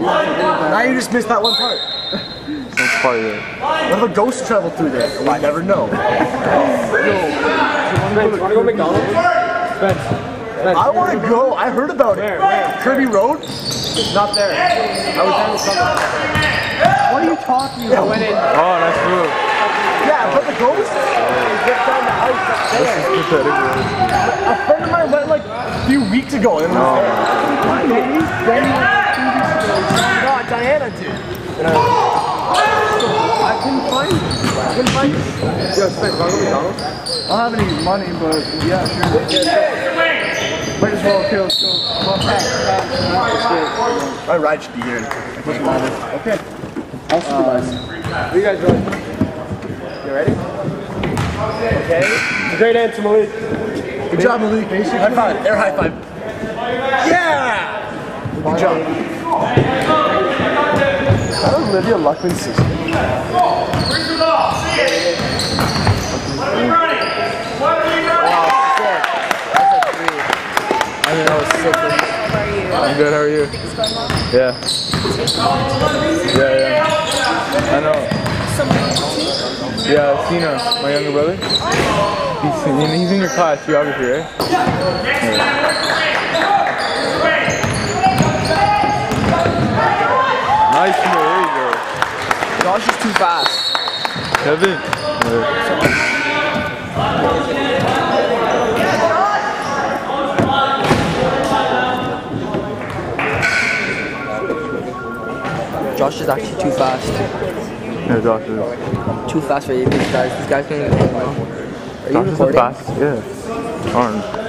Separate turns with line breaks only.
Now you just missed that one part.
That's part of it.
What if a ghost traveled through there? We never know.
Spence, wanna go McDonald's? Spence. Spence.
I want to go. I heard about it. Kirby Road?
Not there. I was down the summer.
What are you talking
I
about?
went in.
Oh, nice move.
Yeah, but the ghost?
Just down the house up there.
Pathetic.
A friend of mine went like a few weeks ago and it was oh. there. Maybe? Then No, Diana did. I couldn't find it. I couldn't find it.
Yo, Spence, wanna go McDonald's?
I don't have any money, but yeah, sure. Might as well kill. So, my ride should be here. Okay. I'll supervise.
What you guys doing? You ready? Okay. Great answer, Malik.
Good job, Malik. High five. Air high five. Yeah! Good job. That Olivia Luckman's sister?
I'm good, how are you? Yeah. Yeah, yeah. I know. Yeah, Cena, my younger brother. He's, he's in your class, geography, right? Nice move, there you go.
Josh is too fast.
Kevin.
Josh is actually too fast.
Yeah, Josh is.
Too fast for you, these guys. These guys can. Are you
Josh is the fast, yeah. Orange.